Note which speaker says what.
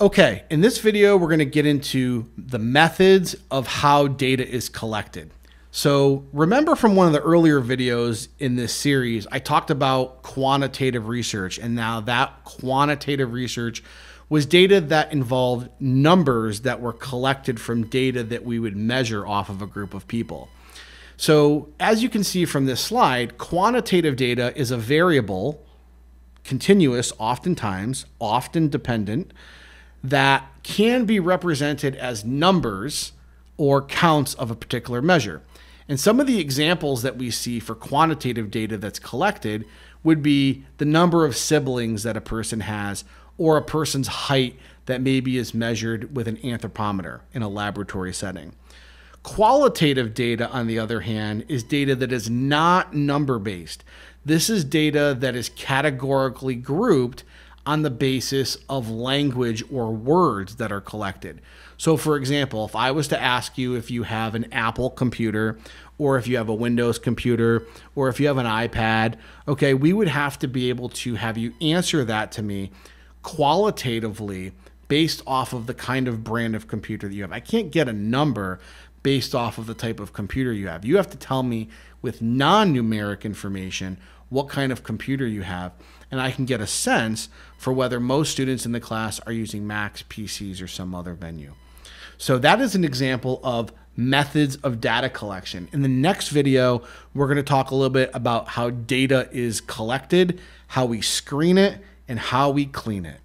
Speaker 1: Okay, in this video, we're going to get into the methods of how data is collected. So remember from one of the earlier videos in this series, I talked about quantitative research and now that quantitative research was data that involved numbers that were collected from data that we would measure off of a group of people. So as you can see from this slide, quantitative data is a variable, continuous oftentimes, often dependent, that can be represented as numbers or counts of a particular measure. And some of the examples that we see for quantitative data that's collected would be the number of siblings that a person has or a person's height that maybe is measured with an anthropometer in a laboratory setting. Qualitative data, on the other hand, is data that is not number based. This is data that is categorically grouped on the basis of language or words that are collected. So, for example, if I was to ask you if you have an Apple computer or if you have a Windows computer or if you have an iPad, okay, we would have to be able to have you answer that to me qualitatively based off of the kind of brand of computer that you have. I can't get a number based off of the type of computer you have. You have to tell me with non numeric information what kind of computer you have, and I can get a sense for whether most students in the class are using Macs, PCs, or some other venue. So that is an example of methods of data collection. In the next video, we're going to talk a little bit about how data is collected, how we screen it, and how we clean it.